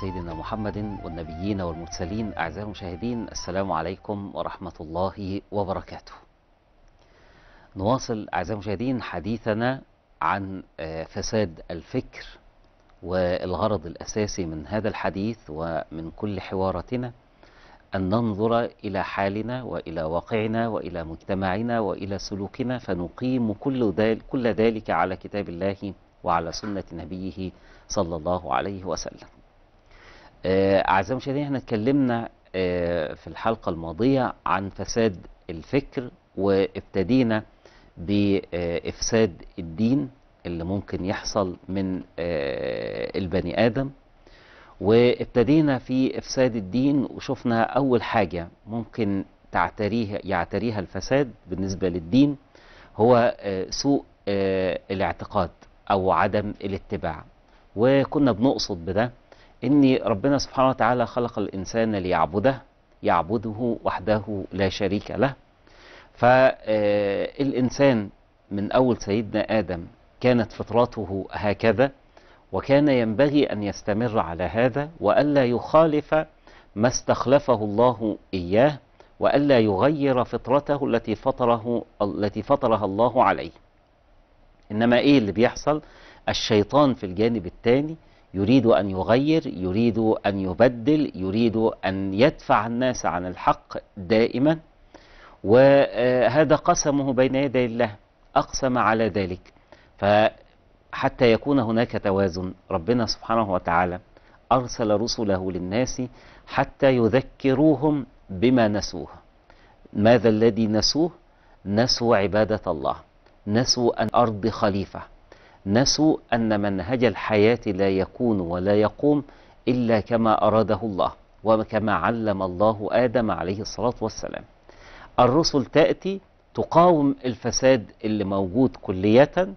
سيدنا محمد والنبيين والمرسلين. أعزائي المشاهدين السلام عليكم ورحمة الله وبركاته. نواصل أعزائي المشاهدين حديثنا عن فساد الفكر والغرض الأساسي من هذا الحديث ومن كل حواراتنا أن ننظر إلى حالنا وإلى واقعنا وإلى مجتمعنا وإلى سلوكنا فنقيم كل ذلك, كل ذلك على كتاب الله وعلى سنة نبيه صلى الله عليه وسلم. أعزائي المشاهدين إحنا اتكلمنا في الحلقة الماضية عن فساد الفكر وابتدينا بإفساد الدين اللي ممكن يحصل من البني آدم. وابتدينا في إفساد الدين وشفنا أول حاجة ممكن تعتريها يعتريها الفساد بالنسبة للدين هو سوء الاعتقاد أو عدم الاتباع. وكنا بنقصد بده ان ربنا سبحانه وتعالى خلق الإنسان ليعبده يعبده وحده لا شريك له. فالانسان من أول سيدنا آدم كانت فطرته هكذا وكان ينبغي أن يستمر على هذا وألا يخالف ما استخلفه الله إياه وألا يغير فطرته التي فطره التي فطرها الله عليه. إنما إيه اللي بيحصل؟ الشيطان في الجانب الثاني يريد أن يغير يريد أن يبدل يريد أن يدفع الناس عن الحق دائما. وهذا قسمه بين يدي الله أقسم على ذلك. فحتى يكون هناك توازن ربنا سبحانه وتعالى أرسل رسله للناس حتى يذكروهم بما نسوه. ماذا الذي نسوه؟ نسوا عبادة الله نسوا أن أرض خليفة نسوا أن منهج الحياة لا يكون ولا يقوم إلا كما أراده الله وكما علم الله آدم عليه الصلاة والسلام. الرسل تأتي تقاوم الفساد اللي موجود كلية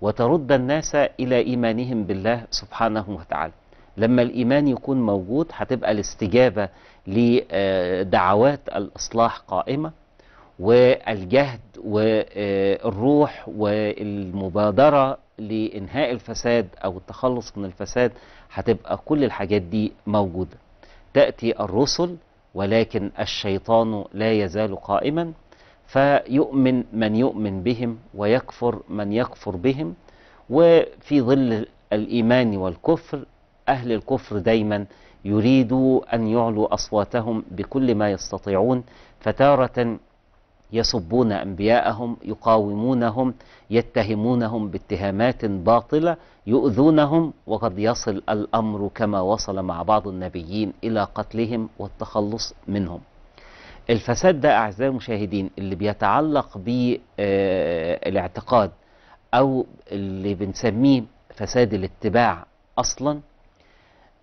وترد الناس إلى إيمانهم بالله سبحانه وتعالى. لما الإيمان يكون موجود هتبقى الاستجابة لدعوات الإصلاح قائمة والجهد والروح والمبادرة لإنهاء الفساد أو التخلص من الفساد هتبقى كل الحاجات دي موجودة. تأتي الرسل ولكن الشيطان لا يزال قائما فيؤمن من يؤمن بهم ويكفر من يكفر بهم وفي ظل الإيمان والكفر أهل الكفر دايما يريدوا أن يعلوا أصواتهم بكل ما يستطيعون فتارة يسبون أنبياءهم يقاومونهم يتهمونهم باتهامات باطلة يؤذونهم وقد يصل الأمر كما وصل مع بعض النبيين إلى قتلهم والتخلص منهم. الفساد ده أعزائي المشاهدين اللي بيتعلق بالاعتقاد أو اللي بنسميه فساد الاتباع أصلا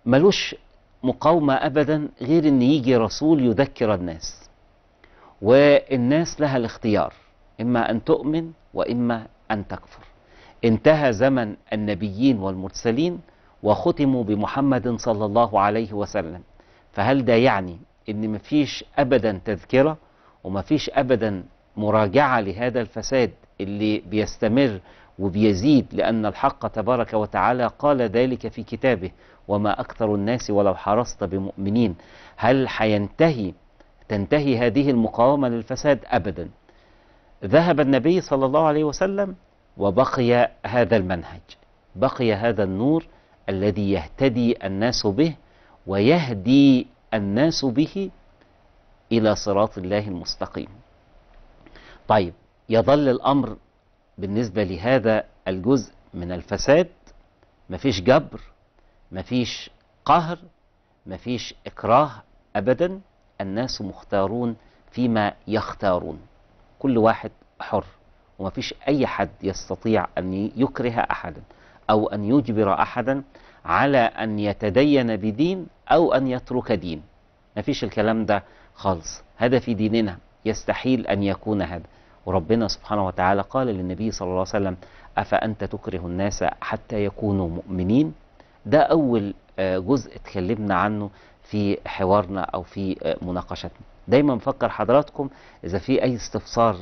ملوش مقاومة ابدا غير إن يجي رسول يذكر الناس. والناس لها الاختيار إما أن تؤمن وإما أن تكفر. انتهى زمن النبيين والمرسلين وختموا بمحمد صلى الله عليه وسلم. فهل ده يعني إن مفيش ابدا تذكرة ومفيش ابدا مراجعة لهذا الفساد اللي بيستمر وبيزيد؟ لأن الحق تبارك وتعالى قال ذلك في كتابه وما أكثر الناس ولو حرصت بمؤمنين هل حينتهي تنتهي هذه المقاومة للفساد أبدا. ذهب النبي صلى الله عليه وسلم وبقي هذا المنهج. بقي هذا النور الذي يهتدي الناس به ويهدي الناس به إلى صراط الله المستقيم. طيب يظل الأمر بالنسبة لهذا الجزء من الفساد مفيش جبر مفيش قهر مفيش إكراه أبدا. الناس مختارون فيما يختارون. كل واحد حر ومفيش أي حد يستطيع أن يكره أحدا أو أن يجبر أحدا على أن يتدين بدين أو أن يترك دين. مفيش الكلام ده خالص. هذا في ديننا. يستحيل أن يكون هذا. وربنا سبحانه وتعالى قال للنبي صلى الله عليه وسلم أفأنت تكره الناس حتى يكونوا مؤمنين؟ ده أول جزء اتكلمنا عنه في حوارنا أو في مناقشتنا. دايما بفكر حضراتكم إذا في أي استفسار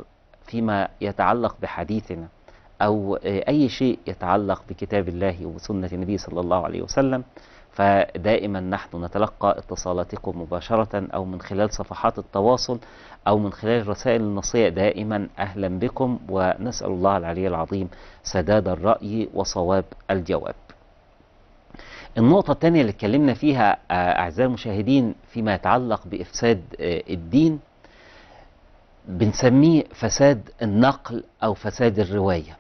فيما يتعلق بحديثنا أو أي شيء يتعلق بكتاب الله وسنة النبي صلى الله عليه وسلم فدائما نحن نتلقى اتصالاتكم مباشرة أو من خلال صفحات التواصل أو من خلال الرسائل النصية. دائما أهلا بكم ونسأل الله العلي العظيم سداد الرأي وصواب الجواب. النقطة الثانية اللي اتكلمنا فيها آه، أعزائي المشاهدين فيما يتعلق بإفساد آه، الدين بنسميه فساد النقل أو فساد الرواية.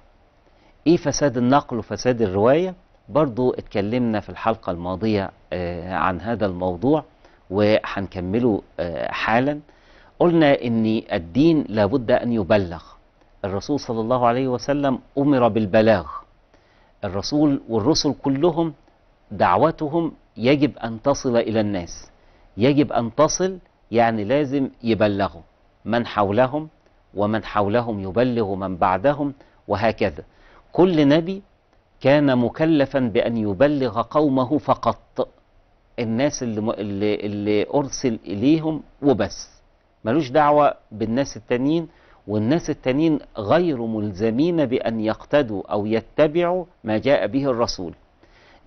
إيه فساد النقل وفساد الرواية؟ برضو اتكلمنا في الحلقة الماضية آه، عن هذا الموضوع وهنكمله حالا. قلنا إن الدين لابد أن يبلغ. الرسول صلى الله عليه وسلم أمر بالبلاغ. الرسول والرسل كلهم دعوتهم يجب أن تصل إلى الناس. يجب أن تصل يعني لازم يبلغوا من حولهم ومن حولهم يبلغ من بعدهم وهكذا. كل نبي كان مكلفا بأن يبلغ قومه فقط. الناس اللي, اللي, أرسل إليهم وبس. ملوش دعوة بالناس التانيين والناس التانيين غير ملزمين بأن يقتدوا أو يتبعوا ما جاء به الرسول.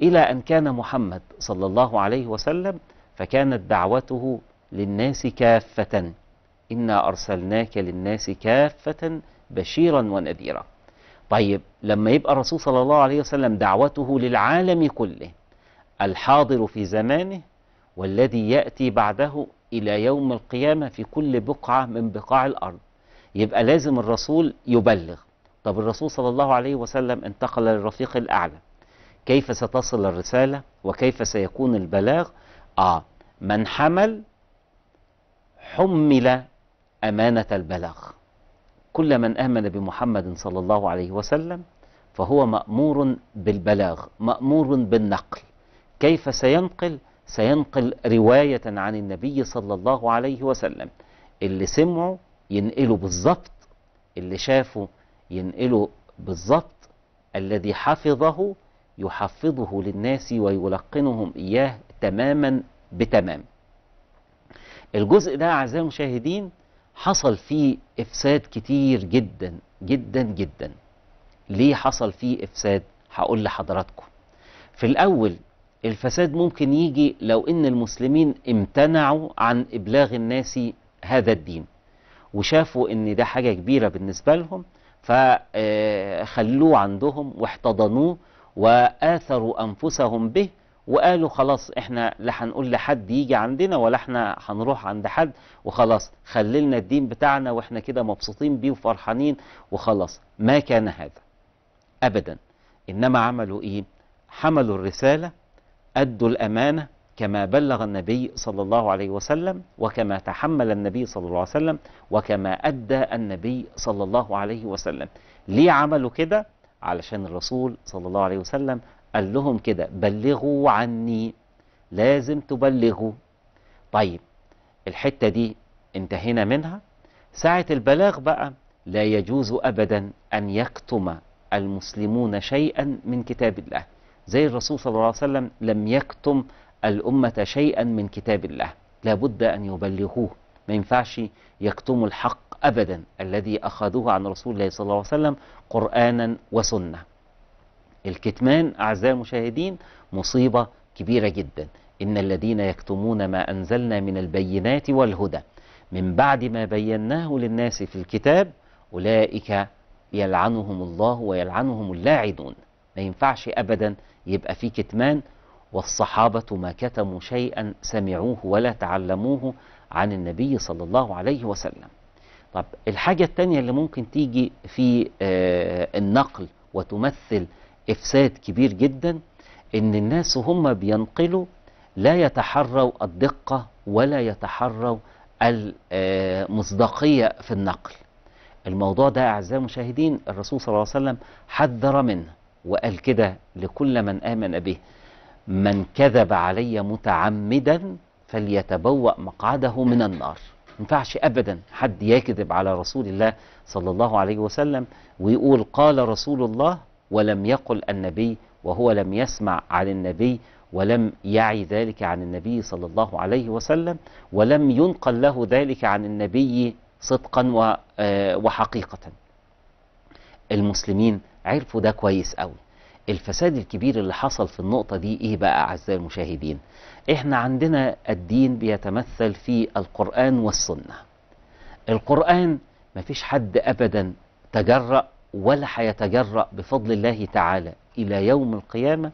إلى أن كان محمد صلى الله عليه وسلم فكانت دعوته للناس كافة. إنا أرسلناك للناس كافة بشيرا ونذيرا. طيب لما يبقى الرسول صلى الله عليه وسلم دعوته للعالم كله الحاضر في زمانه والذي يأتي بعده إلى يوم القيامة في كل بقعة من بقاع الأرض يبقى لازم الرسول يبلغ. طب الرسول صلى الله عليه وسلم انتقل للرفيق الأعلى. كيف ستصل الرسالة وكيف سيكون البلاغ؟ آه من حمل حمل أمانة البلاغ. كل من آمن بمحمد صلى الله عليه وسلم فهو مأمور بالبلاغ مأمور بالنقل. كيف سينقل؟ سينقل رواية عن النبي صلى الله عليه وسلم. اللي سمعه ينقله بالظبط اللي شافه ينقله بالظبط الذي حفظه يحفظه للناس ويلقنهم إياه تماما بتمام. الجزء ده أعزائي المشاهدين حصل فيه إفساد كتير جدا جدا جدا. ليه حصل فيه إفساد؟ هقول لحضراتكم. في الأول الفساد ممكن يجي لو إن المسلمين امتنعوا عن إبلاغ الناس هذا الدين وشافوا إن ده حاجة كبيرة بالنسبة لهم فخلوه عندهم واحتضنوه وآثروا أنفسهم به وقالوا خلاص إحنا لا هنقول لحد يجي عندنا ولا إحنا هنروح عند حد وخلاص خللنا الدين بتاعنا وإحنا كده مبسوطين بيه وفرحانين وخلاص. ما كان هذا ابدا. إنما عملوا إيه؟ حملوا الرسالة أدوا الأمانة كما بلغ النبي صلى الله عليه وسلم وكما تحمل النبي صلى الله عليه وسلم وكما أدى النبي صلى الله عليه وسلم. ليه عملوا كده؟ علشان الرسول صلى الله عليه وسلم قال لهم كده بلغوا عني لازم تبلغوا. طيب الحتة دي انتهينا منها. ساعة البلاغ بقى لا يجوز أبدا أن يكتم المسلمون شيئا من كتاب الله. زي الرسول صلى الله عليه وسلم لم يكتم الأمة شيئا من كتاب الله. لابد أن يبلغوه. ما ينفعش يكتموا الحق أبدا الذي أخذوه عن رسول الله صلى الله عليه وسلم قرآنا وسنة. الكتمان أعزائي المشاهدين مصيبة كبيرة جدا. إن الذين يكتمون ما أنزلنا من البينات والهدى من بعد ما بيناه للناس في الكتاب أولئك يلعنهم الله ويلعنهم اللاعدون ما ينفعش أبدا يبقى في كتمان والصحابة ما كتموا شيئا سمعوه ولا تعلموه عن النبي صلى الله عليه وسلم. طب الحاجة التانية اللي ممكن تيجي في آه النقل وتمثل إفساد كبير جدا إن الناس هم بينقلوا لا يتحروا الدقة ولا يتحروا المصداقية في النقل. الموضوع ده أعزائي المشاهدين الرسول صلى الله عليه وسلم حذر منه وقال كده لكل من آمن به من كذب علي متعمدا فليتبوأ مقعده من النار. ينفعش ابدا حد يكذب على رسول الله صلى الله عليه وسلم ويقول قال رسول الله ولم يقل النبي وهو لم يسمع عن النبي ولم يعي ذلك عن النبي صلى الله عليه وسلم ولم ينقل له ذلك عن النبي صدقا وحقيقة. المسلمين عرفوا ده كويس قوي. الفساد الكبير اللي حصل في النقطة دي إيه بقى أعزائي المشاهدين؟ إحنا عندنا الدين بيتمثل في القرآن والسنة. القرآن مفيش حد ابدا تجرأ ولا هيتجرأ بفضل الله تعالى إلى يوم القيامة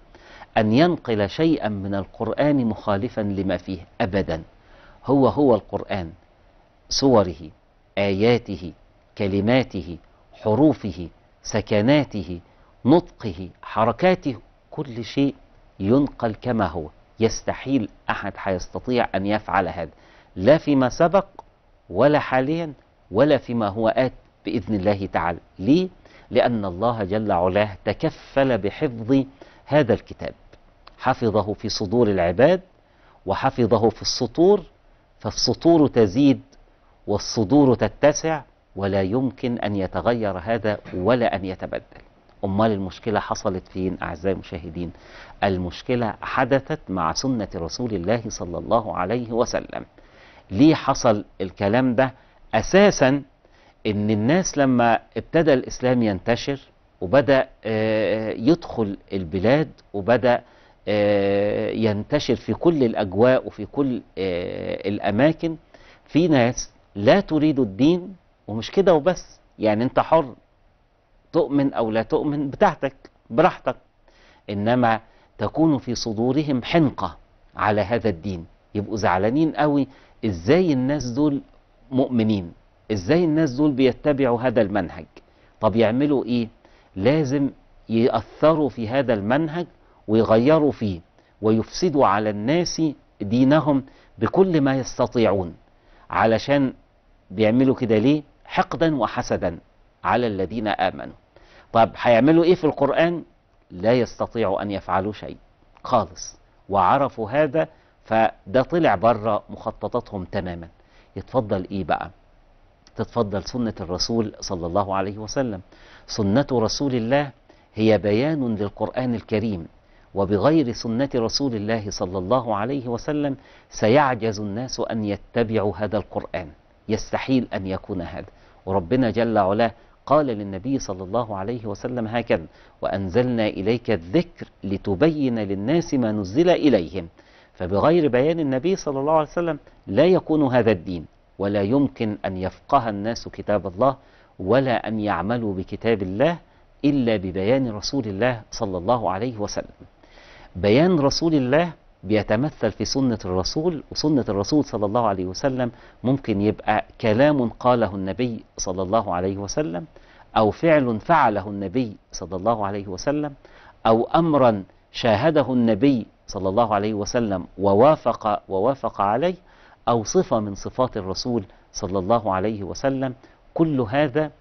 أن ينقل شيئا من القرآن مخالفا لما فيه ابدا. هو هو القرآن. صوره آياته كلماته حروفه سكناته نطقه حركاته كل شيء ينقل كما هو. يستحيل أحد هيستطيع أن يفعل هذا. لا فيما سبق ولا حاليا ولا فيما هو آت بإذن الله تعالى. ليه؟ لأن الله جل علاه تكفل بحفظ هذا الكتاب. حفظه في صدور العباد وحفظه في السطور فالسطور تزيد والصدور تتسع ولا يمكن أن يتغير هذا ولا أن يتبدل. أمال المشكلة حصلت فين أعزائي المشاهدين؟ المشكلة حدثت مع سنة رسول الله صلى الله عليه وسلم. ليه حصل الكلام ده؟ أساسا إن الناس لما ابتدى الإسلام ينتشر وبدأ آه، يدخل البلاد وبدأ آه، ينتشر في كل الأجواء وفي كل آه، الأماكن في ناس لا تريد الدين ومش كده وبس. يعني أنت حر تؤمن أو لا تؤمن بتاعتك براحتك. إنما تكون في صدورهم حنقة على هذا الدين. يبقوا زعلانين قوي إزاي الناس دول مؤمنين؟ إزاي الناس دول بيتبعوا هذا المنهج؟ طب يعملوا إيه؟ لازم يأثروا في هذا المنهج ويغيروا فيه ويفسدوا على الناس دينهم بكل ما يستطيعون. علشان بيعملوا كده ليه؟ حقدا وحسدا. على الذين آمنوا. طب هيعملوا إيه في القرآن؟ لا يستطيعوا أن يفعلوا شيء خالص. وعرفوا هذا فده طلع بره مخططاتهم تماما. يتفضل إيه بقى؟ تتفضل سنة الرسول صلى الله عليه وسلم. سنة رسول الله هي بيان للقرآن الكريم وبغير سنة رسول الله صلى الله عليه وسلم سيعجز الناس أن يتبعوا هذا القرآن. يستحيل أن يكون هذا. وربنا جل وعلا قال للنبي صلى الله عليه وسلم هكذا وأنزلنا إليك الذكر لتبين للناس ما نزل إليهم. فبغير بيان النبي صلى الله عليه وسلم لا يكون هذا الدين ولا يمكن أن يفقه الناس كتاب الله ولا أن يعملوا بكتاب الله إلا ببيان رسول الله صلى الله عليه وسلم. بيان رسول الله بيتمثل في سنة الرسول وسنة الرسول صلى الله عليه وسلم ممكن يبقى كلام قاله النبي صلى الله عليه وسلم أو فعل فعله النبي صلى الله عليه وسلم أو أمرا شاهده النبي صلى الله عليه وسلم ووافق ووافق عليه أو صفة من صفات الرسول صلى الله عليه وسلم. كل هذا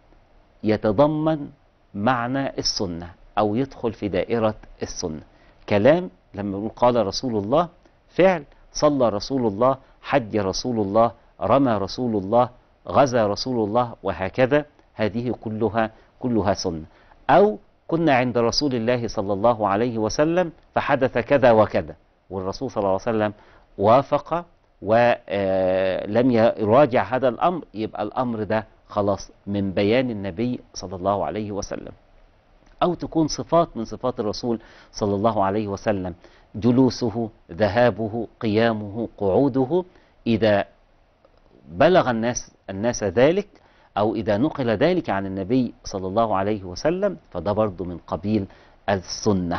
يتضمن معنى السنة أو يدخل في دائرة السنة. كلام لما يقول قال رسول الله فعل صلى رسول الله حج رسول الله رمى رسول الله غزا رسول الله وهكذا. هذه كلها كلها سنة. أو كنا عند رسول الله صلى الله عليه وسلم فحدث كذا وكذا والرسول صلى الله عليه وسلم وافق ولم يراجع هذا الأمر يبقى الأمر ده خلاص من بيان النبي صلى الله عليه وسلم. أو تكون صفات من صفات الرسول صلى الله عليه وسلم. جلوسه ذهابه قيامه قعوده إذا بلغ الناس الناس ذلك أو إذا نقل ذلك عن النبي صلى الله عليه وسلم فده برضه من قبيل السنة.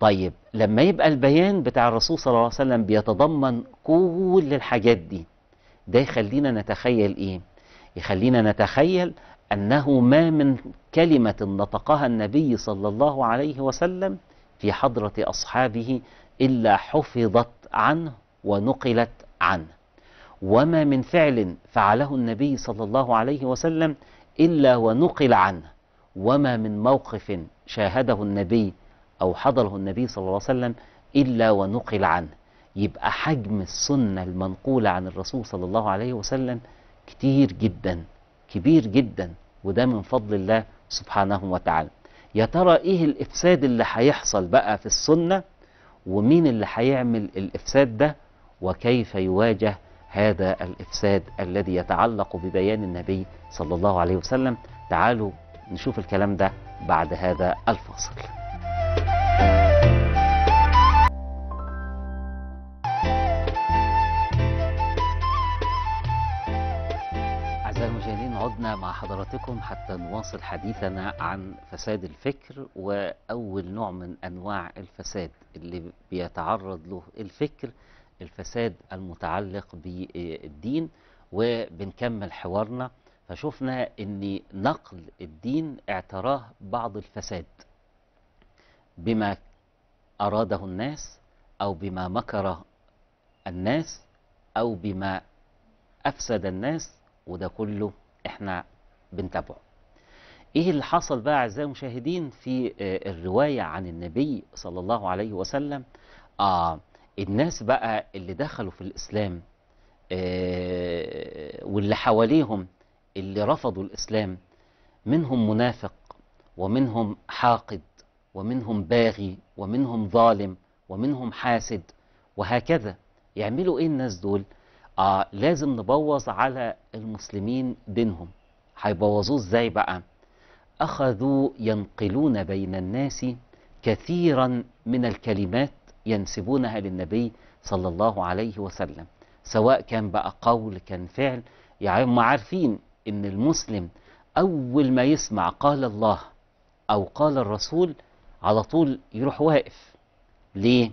طيب لما يبقى البيان بتاع الرسول صلى الله عليه وسلم بيتضمن كل الحاجات دي ده يخلينا نتخيل إيه؟ يخلينا نتخيل أنه ما من كلمة نطقها النبي صلى الله عليه وسلم في حضرة أصحابه إلا حفظت عنه ونقلت عنه. وما من فعل فعله النبي صلى الله عليه وسلم إلا ونقل عنه. وما من موقف شاهده النبي أو حضره النبي صلى الله عليه وسلم إلا ونقل عنه. يبقى حجم السنة المنقولة عن الرسول صلى الله عليه وسلم كتير جدا. كبير جدا وده من فضل الله سبحانه وتعالى. يا ترى إيه الإفساد اللي هيحصل بقى في السنة؟ ومين اللي هيعمل الإفساد ده؟ وكيف يواجه هذا الإفساد الذي يتعلق ببيان النبي صلى الله عليه وسلم؟ تعالوا نشوف الكلام ده بعد هذا الفاصل. عدنا مع حضراتكم حتى نواصل حديثنا عن فساد الفكر وأول نوع من أنواع الفساد اللي بيتعرض له الفكر الفساد المتعلق بالدين وبنكمل حوارنا. فشفنا أن نقل الدين اعتراه بعض الفساد بما أراده الناس أو بما مكر الناس أو بما أفسد الناس وده كله إحنا بنتابعه. إيه اللي حصل بقى اعزائي المشاهدين في آه، الرواية عن النبي صلى الله عليه وسلم؟ آه الناس بقى اللي دخلوا في الإسلام آه واللي حواليهم اللي رفضوا الإسلام منهم منافق ومنهم حاقد ومنهم باغي ومنهم ظالم ومنهم حاسد وهكذا. يعملوا إيه الناس دول؟ آه لازم نبوظ على المسلمين دينهم. هيبوظوه إزاي بقى؟ أخذوا ينقلون بين الناس كثيرا من الكلمات ينسبونها للنبي صلى الله عليه وسلم. سواء كان بقى قول كان فعل. يعني هم عارفين إن المسلم أول ما يسمع قال الله أو قال الرسول على طول يروح واقف. ليه؟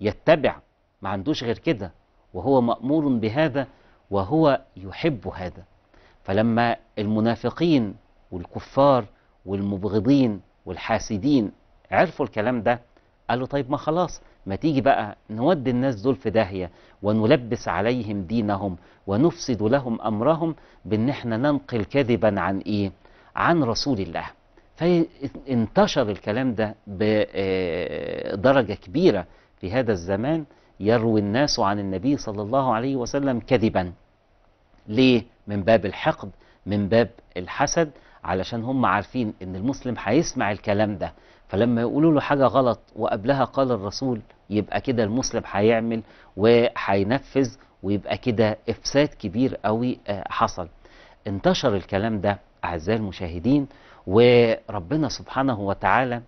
يتبع. ما عندوش غير كده. وهو مأمور بهذا وهو يحب هذا. فلما المنافقين والكفار والمبغضين والحاسدين عرفوا الكلام ده قالوا طيب ما خلاص ما تيجي بقى نودي الناس دول في داهية ونلبس عليهم دينهم ونفسد لهم أمرهم بأن إحنا ننقل كذبا عن إيه؟ عن رسول الله. فانتشر الكلام ده بدرجة كبيرة في هذا الزمان. يروي الناس عن النبي صلى الله عليه وسلم كذبا. ليه؟ من باب الحقد من باب الحسد علشان هم عارفين إن المسلم هيسمع الكلام ده. فلما يقولوا له حاجة غلط وقبلها قال الرسول يبقى كده المسلم هيعمل وهينفذ ويبقى كده إفساد كبير قوي آه، حصل. انتشر الكلام ده أعزائي المشاهدين وربنا سبحانه وتعالى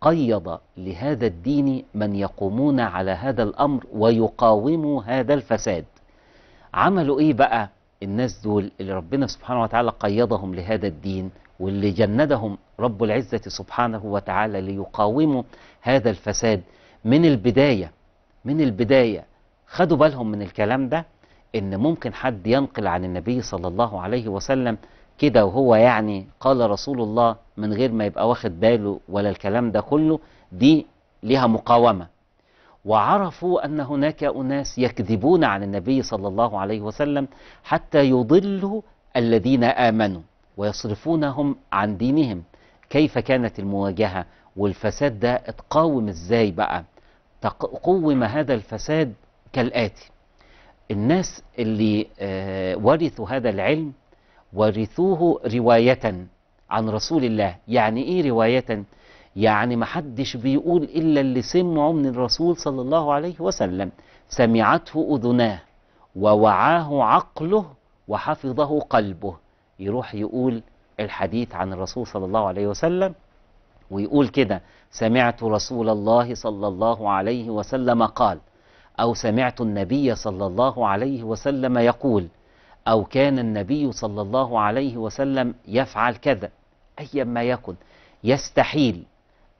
قيض لهذا الدين من يقومون على هذا الأمر ويقاوموا هذا الفساد. عملوا إيه بقى؟ الناس دول اللي ربنا سبحانه وتعالى قيضهم لهذا الدين واللي جندهم رب العزة سبحانه وتعالى ليقاوموا هذا الفساد. من البداية من البداية خدوا بالهم من الكلام ده؟ إن ممكن حد ينقل عن النبي صلى الله عليه وسلم كده وهو يعني قال رسول الله من غير ما يبقى واخد باله ولا الكلام ده كله دي لها مقاومة. وعرفوا أن هناك أناس يكذبون عن النبي صلى الله عليه وسلم حتى يضلوا الذين آمنوا ويصرفونهم عن دينهم. كيف كانت المواجهة والفساد ده اتقاوم إزاي بقى؟ تقوم هذا الفساد كالآتي. الناس اللي آه، ورثوا هذا العلم ورثوه رواية عن رسول الله. يعني إيه رواية؟ يعني ما حدش بيقول إلا اللي سمعه من الرسول صلى الله عليه وسلم. سمعته أذناه ووعاه عقله وحفظه قلبه. يروح يقول الحديث عن الرسول صلى الله عليه وسلم ويقول كده سمعت رسول الله صلى الله عليه وسلم قال أو سمعت النبي صلى الله عليه وسلم يقول أو كان النبي صلى الله عليه وسلم يفعل كذا أيا ما يكن يستحيل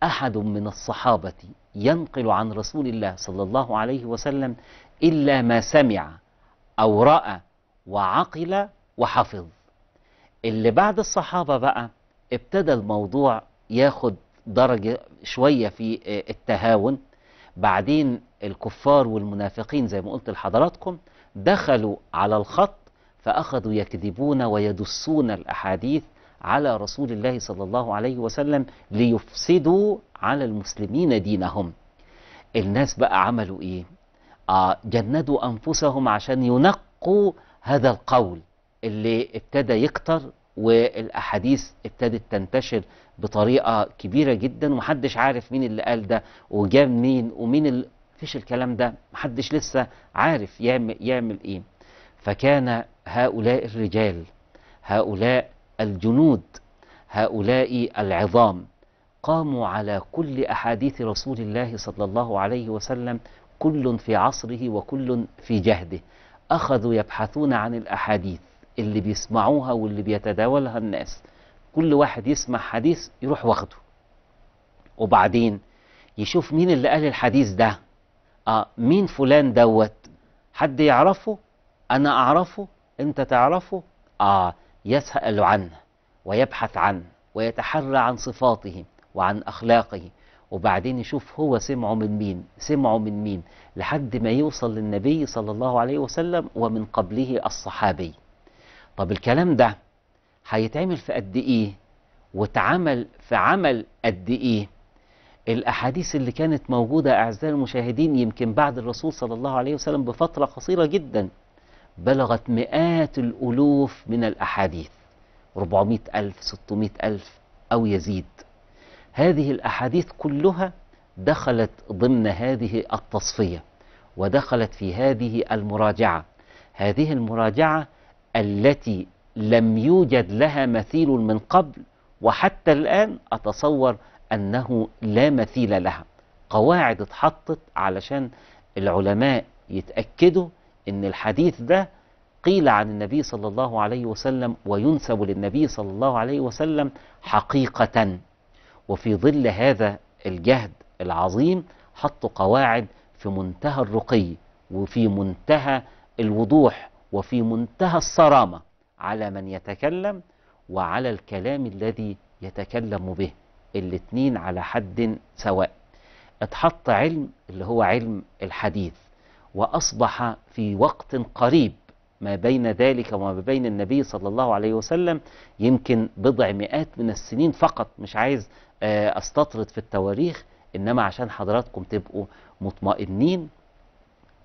أحد من الصحابة ينقل عن رسول الله صلى الله عليه وسلم إلا ما سمع أو رأى وعقل وحفظ. اللي بعد الصحابة بقى ابتدى الموضوع ياخد درجة شوية في التهاون. بعدين الكفار والمنافقين زي ما قلت لحضراتكم دخلوا على الخط فأخذوا يكذبون ويدسون الأحاديث على رسول الله صلى الله عليه وسلم ليفسدوا على المسلمين دينهم. الناس بقى عملوا إيه؟ آه جندوا أنفسهم عشان ينقوا هذا القول اللي ابتدى يكتر والأحاديث ابتدت تنتشر بطريقة كبيرة جدا ومحدش عارف مين اللي قال ده وجاب مين ومين اللي فيش الكلام ده محدش لسه عارف يعمل يعمل إيه. فكان هؤلاء الرجال هؤلاء الجنود هؤلاء العظام قاموا على كل أحاديث رسول الله صلى الله عليه وسلم كل في عصره وكل في جهده. أخذوا يبحثون عن الأحاديث اللي بيسمعوها واللي بيتداولها الناس. كل واحد يسمع حديث يروح واخده. وبعدين يشوف مين اللي قال الحديث ده؟ آه مين فلان دوت؟ حد يعرفه؟ أنا أعرفه؟ أنت تعرفه؟ آه يسأل عنه ويبحث عنه ويتحرى عن صفاته وعن أخلاقه. وبعدين يشوف هو سمعه من مين سمعه من مين لحد ما يوصل للنبي صلى الله عليه وسلم ومن قبله الصحابي. طب الكلام ده هيتعمل في قد إيه؟ واتعمل في عمل قد إيه؟ الأحاديث اللي كانت موجودة أعزائي المشاهدين يمكن بعد الرسول صلى الله عليه وسلم بفترة قصيرة جدا بلغت مئات الألوف من الأحاديث. 400 ألف 600 ألف أو يزيد. هذه الأحاديث كلها دخلت ضمن هذه التصفية ودخلت في هذه المراجعة. هذه المراجعة التي لم يوجد لها مثيل من قبل وحتى الآن أتصور أنه لا مثيل لها. قواعد اتحطت علشان العلماء يتأكدوا أن الحديث ده قيل عن النبي صلى الله عليه وسلم وينسب للنبي صلى الله عليه وسلم حقيقة. وفي ظل هذا الجهد العظيم حطوا قواعد في منتهى الرقي وفي منتهى الوضوح وفي منتهى الصرامة على من يتكلم وعلى الكلام الذي يتكلم به الاتنين على حد سواء. اتحط علم اللي هو علم الحديث. وأصبح في وقت قريب ما بين ذلك وما بين النبي صلى الله عليه وسلم يمكن بضع مئات من السنين فقط مش عايز أستطرد في التواريخ إنما عشان حضراتكم تبقوا مطمئنين.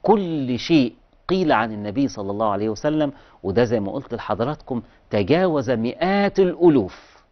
كل شيء قيل عن النبي صلى الله عليه وسلم وده زي ما قلت لحضراتكم تجاوز مئات الألوف.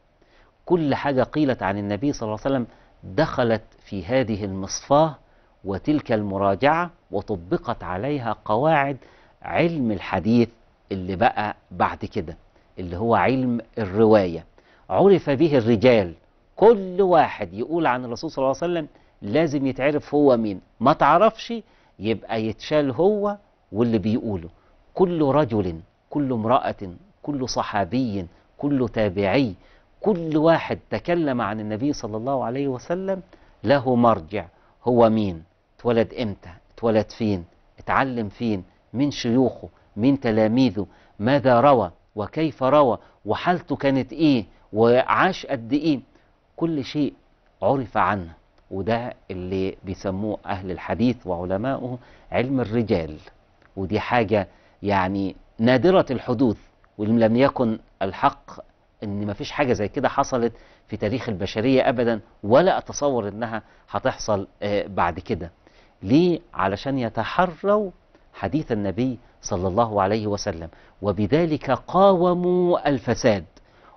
كل حاجة قيلت عن النبي صلى الله عليه وسلم دخلت في هذه المصفاة وتلك المراجعة وطبقت عليها قواعد علم الحديث اللي بقى بعد كده اللي هو علم الرواية. عرف به الرجال كل واحد يقول عن الرسول صلى الله عليه وسلم لازم يتعرف هو مين. ما تعرفش يبقى يتشال هو واللي بيقوله. كل رجل كل امرأة كل صحابي كل تابعي كل واحد تكلم عن النبي صلى الله عليه وسلم له مرجع هو مين؟ اتولد إمتى؟ اتولد فين؟ اتعلم فين؟ من شيوخه؟ من تلاميذه؟ ماذا روى؟ وكيف روى؟ وحالته كانت إيه؟ وعاش قد إيه؟ كل شيء عرف عنه. وده اللي بيسموه أهل الحديث وعلماؤه علم الرجال. ودي حاجة يعني نادرة الحدوث وإن لم يكن الحق إن مفيش حاجة زي كده حصلت في تاريخ البشرية أبدا ولا أتصور إنها هتحصل بعد كده. ليه؟ علشان يتحروا حديث النبي صلى الله عليه وسلم وبذلك قاوموا الفساد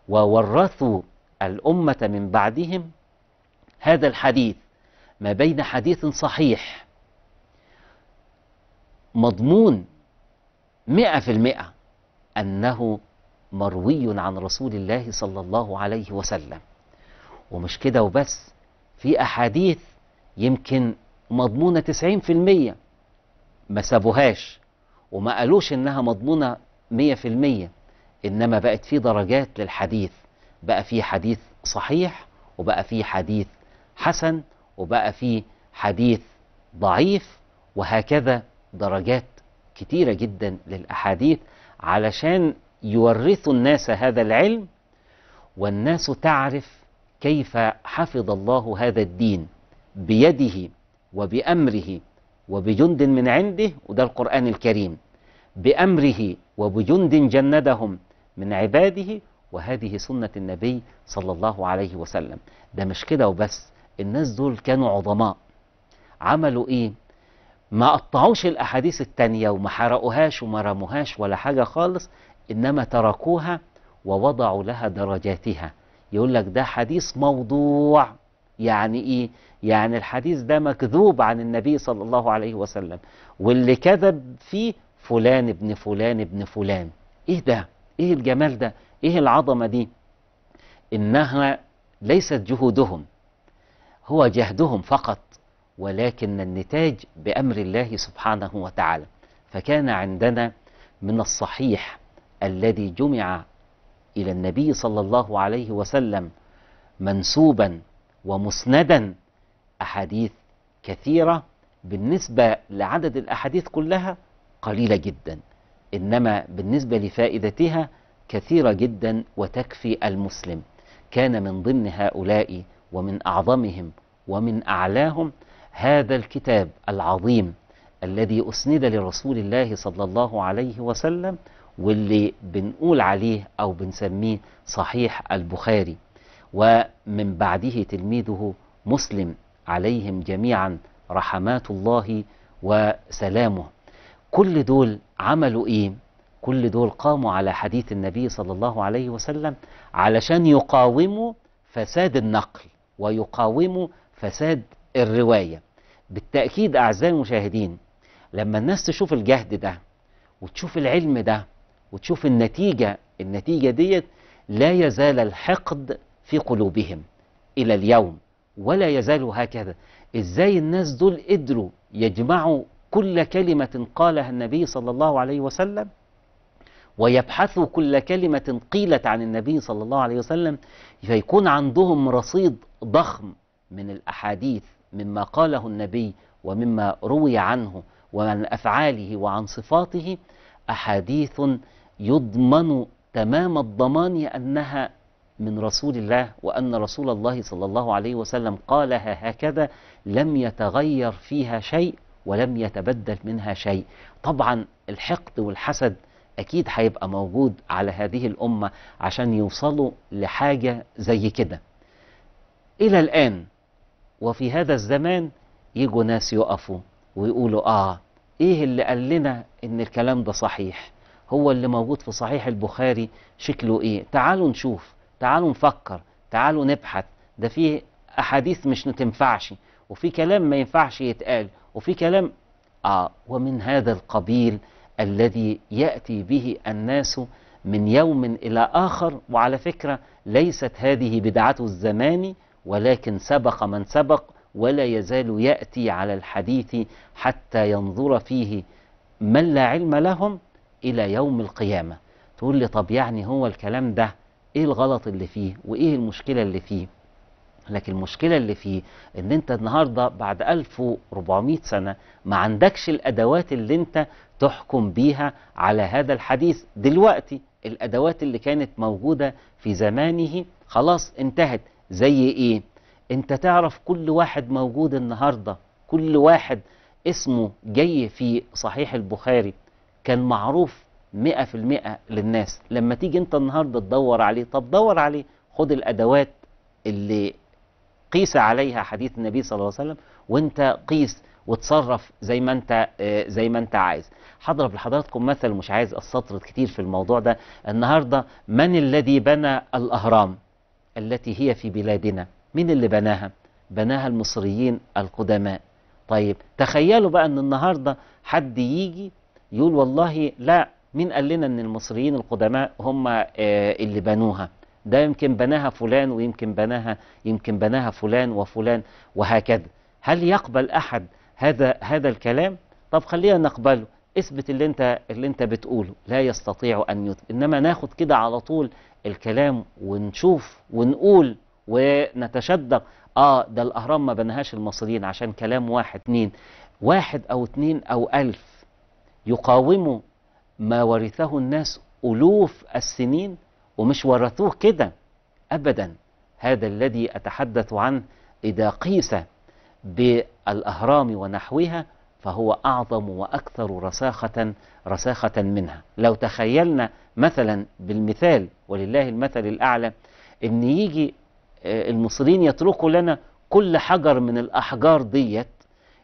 وورثوا الأمة من بعدهم هذا الحديث ما بين حديث صحيح مضمون مئة في المئة أنه مروي عن رسول الله صلى الله عليه وسلم ومش كده وبس في أحاديث يمكن مضمونة تسعين في المية. ما سابوهاش وما قالوش إنها مضمونة مية في المية إنما بقت في درجات للحديث. بقى في حديث صحيح وبقى في حديث حسن وبقى في حديث ضعيف وهكذا درجات كتيرة جدا للأحاديث علشان يورثوا الناس هذا العلم والناس تعرف كيف حفظ الله هذا الدين بيده. وبأمره وبجند من عنده وده القرآن الكريم. بأمره وبجند جندهم من عباده وهذه سنة النبي صلى الله عليه وسلم. ده مش كده وبس الناس دول كانوا عظماء. عملوا إيه؟ ما قطعوش الأحاديث التانية وما حرقوهاش وما رموهاش ولا حاجة خالص إنما تركوها ووضعوا لها درجاتها. يقول لك ده حديث موضوع. يعني إيه؟ يعني الحديث ده مكذوب عن النبي صلى الله عليه وسلم. واللي كذب فيه فلان ابن فلان ابن فلان. إيه ده؟ إيه الجمال ده؟ إيه العظمة دي؟ إنها ليست جهودهم. هو جهدهم فقط ولكن النتاج بأمر الله سبحانه وتعالى. فكان عندنا من الصحيح الذي جمع إلى النبي صلى الله عليه وسلم منسوبا ومسندا أحاديث كثيرة بالنسبة لعدد الأحاديث كلها قليلة جدا إنما بالنسبة لفائدتها كثيرة جدا وتكفي المسلم. كان من ضمن هؤلاء ومن أعظمهم ومن أعلاهم هذا الكتاب العظيم الذي أسند لرسول الله صلى الله عليه وسلم واللي بنقول عليه أو بنسميه صحيح البخاري. ومن بعده تلميذه مسلم عليهم جميعا رحمات الله وسلامه. كل دول عملوا إيه؟ كل دول قاموا على حديث النبي صلى الله عليه وسلم علشان يقاوموا فساد النقل ويقاوموا فساد الرواية. بالتأكيد أعزائي المشاهدين لما الناس تشوف الجهد ده وتشوف العلم ده وتشوف النتيجة النتيجة ديت لا يزال الحقد في قلوبهم إلى اليوم. ولا يزال هكذا. إزاي الناس دول قدروا يجمعوا كل كلمة قالها النبي صلى الله عليه وسلم ويبحثوا كل كلمة قيلت عن النبي صلى الله عليه وسلم فيكون عندهم رصيد ضخم من الأحاديث مما قاله النبي ومما روي عنه وعن أفعاله وعن صفاته أحاديث يضمن تمام الضمان أنها من رسول الله وأن رسول الله صلى الله عليه وسلم قالها هكذا لم يتغير فيها شيء ولم يتبدل منها شيء. طبعا الحقد والحسد أكيد هيبقى موجود على هذه الأمة عشان يوصلوا لحاجة زي كده. إلى الآن وفي هذا الزمان يجوا ناس يقفوا ويقولوا آه إيه اللي قال لنا إن الكلام ده صحيح؟ هو اللي موجود في صحيح البخاري شكله إيه؟ تعالوا نشوف. تعالوا نفكر تعالوا نبحث. ده فيه أحاديث مش تنفعش وفي كلام ما ينفعش يتقال وفي كلام آه ومن هذا القبيل الذي يأتي به الناس من يوم إلى آخر. وعلى فكرة ليست هذه بدعة الزمان ولكن سبق من سبق ولا يزال يأتي على الحديث حتى ينظر فيه من لا علم لهم إلى يوم القيامة. تقول لي طب يعني هو الكلام ده إيه الغلط اللي فيه وإيه المشكلة اللي فيه؟ لكن المشكلة اللي فيه إن أنت النهاردة بعد 1400 سنة ما عندكش الأدوات اللي أنت تحكم بيها على هذا الحديث. دلوقتي الأدوات اللي كانت موجودة في زمانه خلاص انتهت. زي إيه؟ أنت تعرف كل واحد موجود النهاردة. كل واحد اسمه جاي في صحيح البخاري. كان معروف مئة في المئة للناس. لما تيجي انت النهاردة تدور عليه طب دور عليه. خد الأدوات اللي قيس عليها حديث النبي صلى الله عليه وسلم وانت قيس وتصرف زي ما انت زي ما انت عايز. هضرب لحضراتكم مثل مش عايز أستطرد كتير في الموضوع ده. النهارده من الذي بنى الأهرام التي هي في بلادنا؟ مين اللي بناها؟ بناها المصريين القدماء. طيب تخيلوا بقى إن النهارده حد يجي يقول والله لا مين قال لنا إن المصريين القدماء هم اللي بنوها؟ ده يمكن بناها فلان ويمكن بناها يمكن بناها فلان وفلان وهكذا. هل يقبل أحد هذا هذا الكلام؟ طب خلينا نقبله. اثبت اللي أنت اللي أنت بتقوله. لا يستطيع أن يثبت إنما ناخد كده على طول الكلام ونشوف ونقول ونتشدق. آه ده الأهرام ما بناهاش المصريين عشان كلام واحد اتنين. واحد أو اتنين أو ألف يقاوموا ما ورثه الناس ألوف السنين ومش ورثوه كده ابدا. هذا الذي أتحدث عنه إذا قيس بالأهرام ونحوها فهو أعظم وأكثر رساخة رساخة منها. لو تخيلنا مثلا بالمثال ولله المثل الأعلى إن يجي المصريين يتركوا لنا كل حجر من الأحجار ديت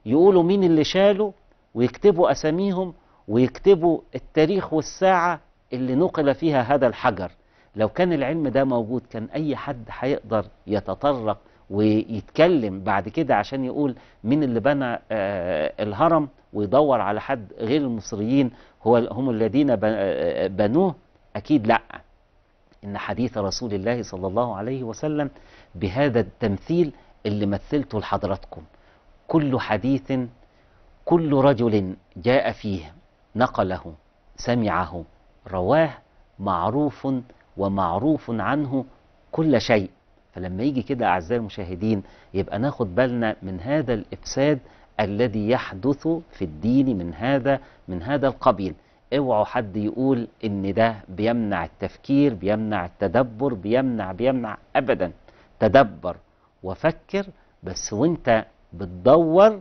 يقولوا مين اللي شاله؟ ويكتبوا أساميهم ويكتبوا التاريخ والساعة اللي نقل فيها هذا الحجر. لو كان العلم ده موجود كان أي حد هيقدر يتطرق ويتكلم بعد كده عشان يقول مين اللي بنى الهرم ويدور على حد غير المصريين هو هم الذين بنوه؟ أكيد لأ. إن حديث رسول الله صلى الله عليه وسلم بهذا التمثيل اللي مثلته لحضراتكم. كل حديث كل رجل جاء فيه. نقله سمعه رواه معروف ومعروف عنه كل شيء. فلما يجي كده أعزائي المشاهدين يبقى ناخد بالنا من هذا الإفساد الذي يحدث في الدين من هذا من هذا القبيل. اوعوا حد يقول إن ده بيمنع التفكير بيمنع التدبر بيمنع بيمنع ابدا. تدبر وفكر بس وإنت بتدور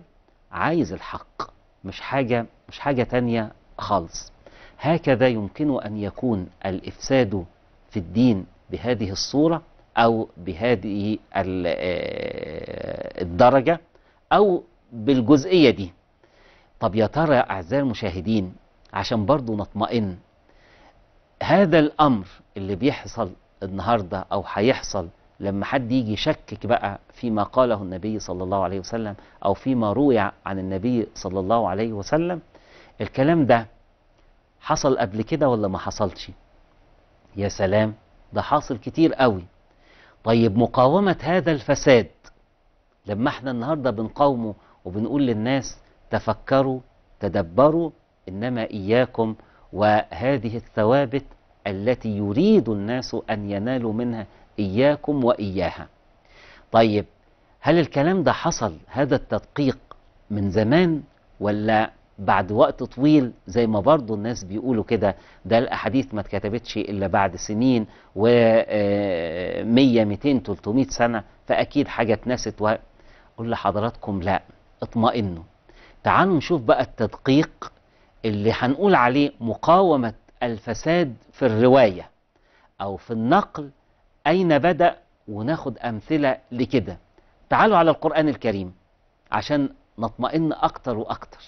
عايز الحق مش حاجة مش حاجة تانية خالص. هكذا يمكن أن يكون الإفساد في الدين بهذه الصورة أو بهذه الدرجة أو بالجزئية دي. طب يا ترى أعزائي المشاهدين عشان برضو نطمئن هذا الأمر اللي بيحصل النهاردة أو هيحصل لما حد يجي يشكك بقى فيما قاله النبي صلى الله عليه وسلم أو فيما روي عن النبي صلى الله عليه وسلم الكلام ده حصل قبل كده ولا ما حصلش؟ يا سلام ده حاصل كتير قوي. طيب مقاومة هذا الفساد لما إحنا النهاردة بنقاومه وبنقول للناس تفكروا تدبروا إنما إياكم وهذه الثوابت التي يريد الناس أن ينالوا منها إياكم وإياها. طيب هل الكلام ده حصل هذا التدقيق من زمان ولا بعد وقت طويل زي ما برضو الناس بيقولوا كده ده الأحاديث ما اتكتبتش إلا بعد سنين و 100 200 300 سنة فأكيد حاجة اتنست وأقول لحضراتكم لا اطمئنوا. تعالوا نشوف بقى التدقيق اللي هنقول عليه مقاومة الفساد في الرواية أو في النقل أين بدأ وناخد أمثلة لكده. تعالوا على القرآن الكريم عشان نطمئن أكتر وأكتر.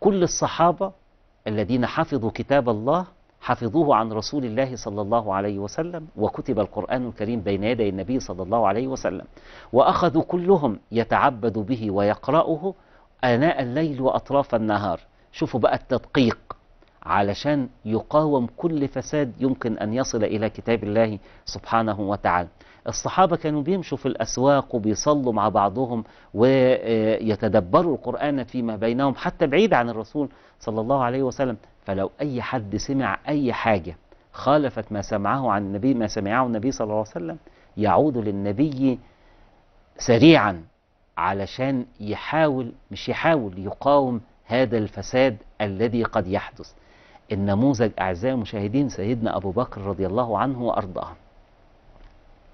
كل الصحابة الذين حفظوا كتاب الله حفظوه عن رسول الله صلى الله عليه وسلم وكتب القرآن الكريم بين يدي النبي صلى الله عليه وسلم. وأخذوا كلهم يتعبد به ويقرأه آناء الليل وأطراف النهار. شوفوا بقى التدقيق. علشان يقاوم كل فساد يمكن أن يصل إلى كتاب الله سبحانه وتعالى. الصحابة كانوا بيمشوا في الأسواق وبيصلوا مع بعضهم ويتدبروا القرآن فيما بينهم حتى بعيد عن الرسول صلى الله عليه وسلم. فلو أي حد سمع أي حاجة خالفت ما سمعه عن النبي ما سمعه النبي صلى الله عليه وسلم يعود للنبي سريعا علشان يحاول مش يحاول يقاوم هذا الفساد الذي قد يحدث. النموذج أعزائي المشاهدين سيدنا أبو بكر رضي الله عنه وأرضاه.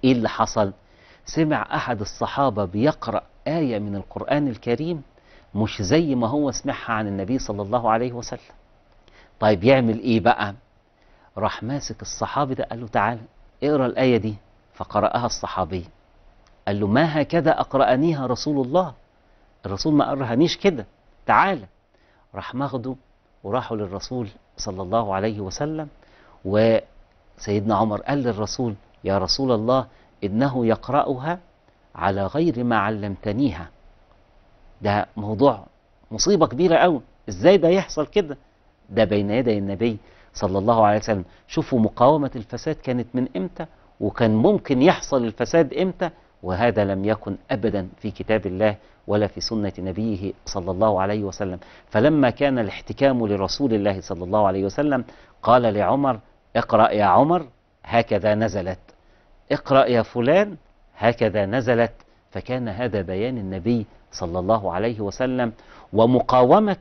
إيه اللي حصل؟ سمع أحد الصحابة بيقرأ آية من القرآن الكريم مش زي ما هو سمعها عن النبي صلى الله عليه وسلم. طيب يعمل إيه بقى؟ راح ماسك الصحابي ده قال له تعالى اقرأ الآية دي. فقرأها الصحابي. قال له ما هكذا أقرأنيها رسول الله؟ الرسول ما قرهنيش كده. تعالى راح ماخده وراحوا للرسول صلى الله عليه وسلم وسيدنا عمر قال للرسول يا رسول الله إنه يقرأها على غير ما علمتنيها. ده موضوع مصيبة كبيرة قوي. إزاي ده يحصل كده؟ ده بين يدي النبي صلى الله عليه وسلم. شوفوا مقاومة الفساد كانت من إمتى وكان ممكن يحصل الفساد إمتى؟ وهذا لم يكن ابدا في كتاب الله ولا في سنة نبيه صلى الله عليه وسلم. فلما كان الاحتكام لرسول الله صلى الله عليه وسلم قال لعمر اقرأ يا عمر هكذا نزلت. اقرأ يا فلان هكذا نزلت. فكان هذا بيان النبي صلى الله عليه وسلم. ومقاومة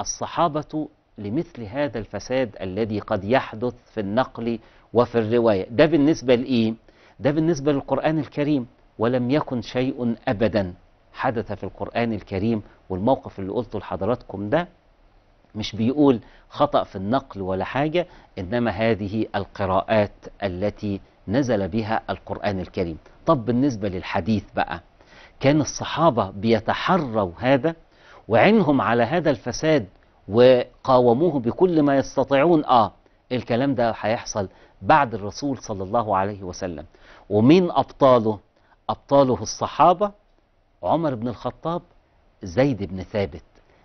الصحابة لمثل هذا الفساد الذي قد يحدث في النقل وفي الرواية. ده بالنسبة لإيه؟ ده بالنسبة للقرآن الكريم. ولم يكن شيء أبدا. حدث في القرآن الكريم والموقف اللي قلته لحضراتكم ده مش بيقول خطأ في النقل ولا حاجة إنما هذه القراءات التي نزل بها القرآن الكريم. طب بالنسبة للحديث بقى كان الصحابة بيتحروا هذا وعينهم على هذا الفساد وقاوموه بكل ما يستطيعون. آه الكلام ده هيحصل بعد الرسول صلى الله عليه وسلم. ومين أبطاله؟ أبطاله الصحابة عمر بن الخطاب زيد بن ثابت.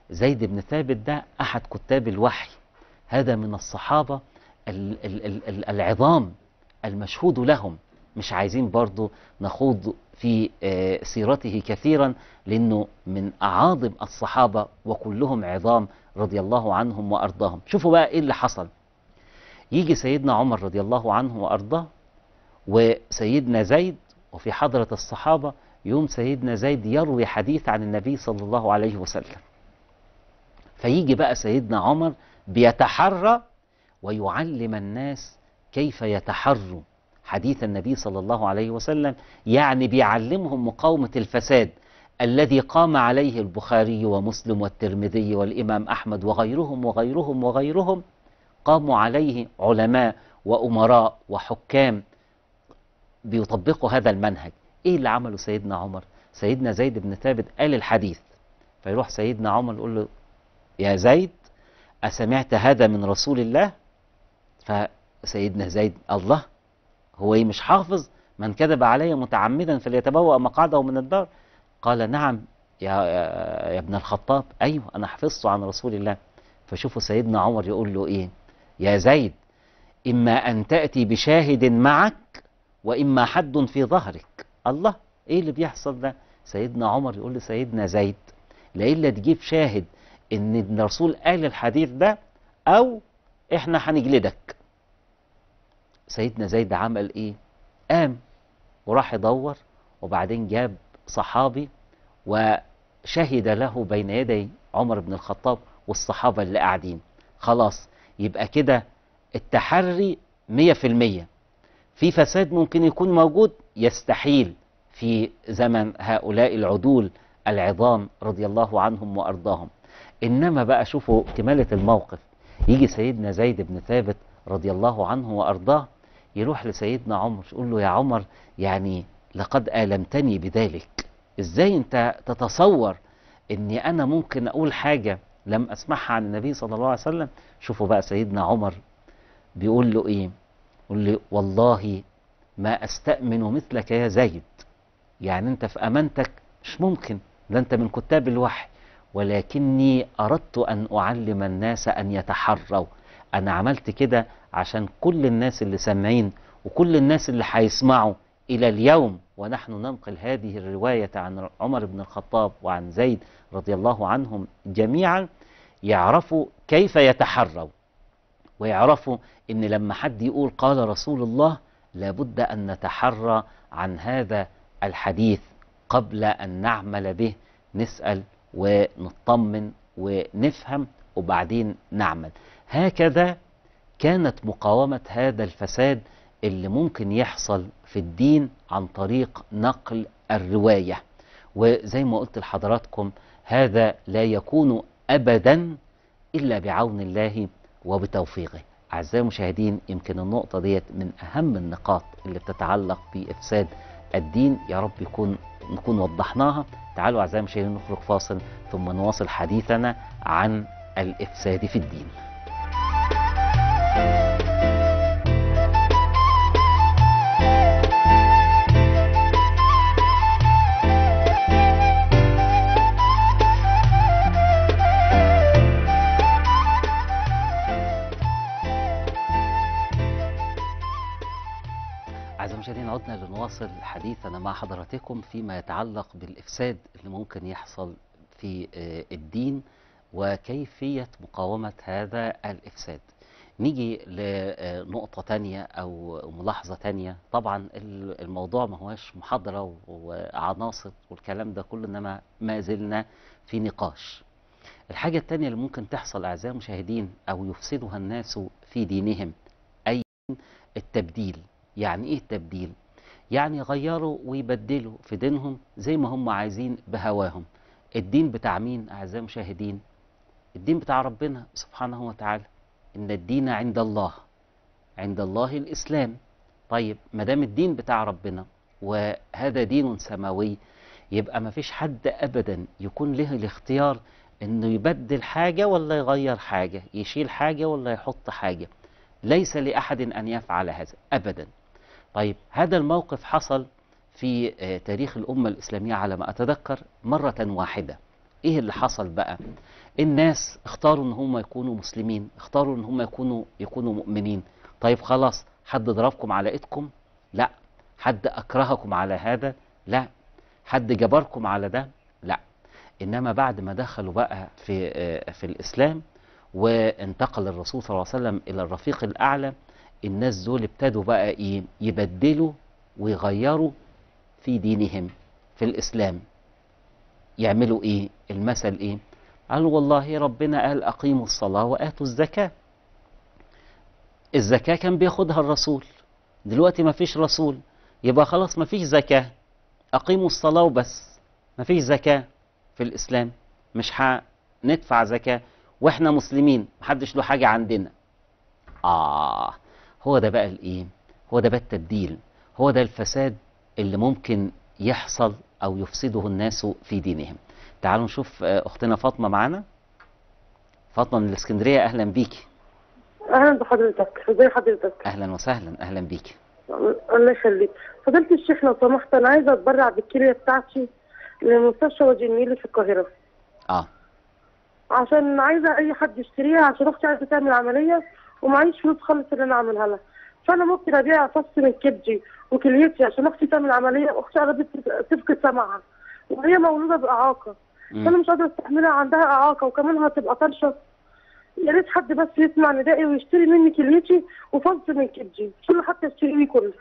زيد بن ثابت ده أحد كتاب الوحي. هذا من الصحابة ال ال ال العظام المشهود لهم. مش عايزين برضو نخوض في سيرته كثيرا لأنه من أعاظم الصحابة وكلهم عظام رضي الله عنهم وأرضاهم. شوفوا بقى إيه اللي حصل. يجي سيدنا عمر رضي الله عنه وأرضاه وسيدنا زيد وفي حضرة الصحابة يوم سيدنا زيد يروي حديث عن النبي صلى الله عليه وسلم. فيجي بقى سيدنا عمر بيتحرى ويعلم الناس كيف يتحروا. حديث النبي صلى الله عليه وسلم يعني بيعلمهم مقاومة الفساد الذي قام عليه البخاري ومسلم والترمذي والإمام أحمد وغيرهم وغيرهم وغيرهم. قاموا عليه علماء وأمراء وحكام بيطبقوا هذا المنهج. إيه اللي عمله سيدنا عمر؟ سيدنا زيد بن ثابت قال الحديث. فيروح سيدنا عمر يقول له يا زيد أسمعت هذا من رسول الله؟ فسيدنا زيد الله هو إيه مش حافظ؟ من كذب علي متعمدا فليتبوأ مقعده من الدار. قال نعم يا, يا ابن الخطاب أيوه أنا حفظته عن رسول الله. فشوفوا سيدنا عمر يقول له إيه؟ يا زيد إما أن تأتي بشاهد معك وإما حد في ظهرك. الله إيه اللي بيحصل ده؟ سيدنا عمر يقول لسيدنا زيد لا الا تجيب شاهد إن الرسول قال الحديث ده أو إحنا هنجلدك. سيدنا زيد عمل إيه؟ قام وراح يدور وبعدين جاب صحابي وشهد له بين يدي عمر بن الخطاب والصحابة اللي قاعدين. خلاص يبقى كده التحري مية في فساد ممكن يكون موجود يستحيل في زمن هؤلاء العدول العظام رضي الله عنهم وأرضاهم. إنما بقى شوفوا كمالة الموقف. يجي سيدنا زيد بن ثابت رضي الله عنه وأرضاه يروح لسيدنا عمر يقول له يا عمر يعني لقد آلمتني بذلك. إزاي أنت تتصور إني أنا ممكن أقول حاجة لم أسمعها عن النبي صلى الله عليه وسلم؟ شوفوا بقى سيدنا عمر بيقول له إيه؟ يقول له والله ما أستأمن مثلك يا زيد. يعني أنت في أمانتك مش ممكن ده أنت من كتاب الوحي. ولكني أردت أن أعلم الناس أن يتحروا. أنا عملت كده عشان كل الناس اللي سامعين وكل الناس اللي هيسمعوا إلى اليوم. ونحن ننقل هذه الرواية عن عمر بن الخطاب وعن زيد رضي الله عنهم جميعا. يعرفوا كيف يتحروا. ويعرفوا إن لما حد يقول قال رسول الله لابد أن نتحرى عن هذا الحديث قبل أن نعمل به نسأل ونطمن ونفهم وبعدين نعمل. هكذا كانت مقاومة هذا الفساد اللي ممكن يحصل في الدين عن طريق نقل الرواية. وزي ما قلت لحضراتكم هذا لا يكون أبدا إلا بعون الله وبتوفيقه. أعزائي المشاهدين يمكن النقطة ديت من أهم النقاط اللي بتتعلق بإفساد الدين. يا رب يكون نكون وضحناها. تعالوا أعزائي المشاهدين نخرج فاصل ثم نواصل حديثنا عن الإفساد في الدين. المشاهدين عدنا لنواصل حديثنا مع حضراتكم فيما يتعلق بالإفساد اللي ممكن يحصل في آه، الدين وكيفية مقاومة هذا الإفساد. نيجي لنقطة تانية أو ملاحظة تانية. طبعا ال- الموضوع ما هوش محاضرة وعناصر والكلام ده كله إنما ما زلنا في نقاش. الحاجة التانية اللي ممكن تحصل أعزائي المشاهدين أو يفسدها الناس في دينهم أي التبديل. يعني إيه التبديل؟ يعني يغيروا ويبدلوا في دينهم زي ما هم عايزين بهواهم الدين بتاع مين أعزائي المشاهدين؟ الدين بتاع ربنا سبحانه وتعالى إن الدين عند الله عند الله الإسلام طيب ما دام الدين بتاع ربنا وهذا دين سماوي يبقى ما فيش حد أبدا يكون له الاختيار إنه يبدل حاجة ولا يغير حاجة يشيل حاجة ولا يحط حاجة ليس لأحد أن يفعل هذا أبدا طيب هذا الموقف حصل في آه، تاريخ الأمة الإسلامية على ما أتذكر مرة واحدة. إيه اللي حصل بقى؟ الناس اختاروا إن هم يكونوا مسلمين اختاروا إن هم يكونوا يكونوا مؤمنين. طيب خلاص حد ضربكم على إيدكم؟ لا. حد أكرهكم على هذا؟ لا. حد جبركم على ده؟ لا. إنما بعد ما دخلوا بقى في آه، في الإسلام وانتقل الرسول صلى الله عليه وسلم إلى الرفيق الأعلى الناس دول ابتدوا بقى إيه يبدلوا ويغيروا في دينهم في الإسلام. يعملوا إيه؟ المثل إيه؟ قالوا والله ربنا قال أقيموا الصلاة وآتوا الزكاة. الزكاة كان بياخدها الرسول. دلوقتي ما فيش رسول. يبقى خلاص ما فيش زكاة. أقيموا الصلاة وبس. ما فيش زكاة في الإسلام. مش هندفع زكاة. وإحنا مسلمين. محدش له حاجة عندنا. آه. هو ده بقى الايه هو ده بقى التبديل هو ده الفساد اللي ممكن يحصل أو يفسده الناس في دينهم. تعالوا نشوف آه، أختنا فاطمة معانا. فاطمة من الإسكندرية أهلا بيكي أهلا بحضرتك ازي حضرتك؟ أهلا وسهلا أهلا بيكي الله يخليك. فضيلة الشيخ لو سمحت أنا عايزة أتبرع بالكليه بتاعتي لمستشفى وادي النيل في القاهرة. آه. عشان عايزة أي حد يشتريها عشان أختي عايزة تعمل عملية. ومعيش فلوس خالص ان أنا اعملها لها. فأنا ممكن ابيع فص من كبدي وكليتي عشان أختي تعمل عملية أختي قربت تفقد سمعها. وهي مولودة بإعاقة. فأنا. مش قادرة أستحملها عندها إعاقة وكمان هتبقى طرشة. يا ريت حد بس يسمع ندائي ويشتري مني كليتي وفص من كبدي كله حتى يشتري لي كله.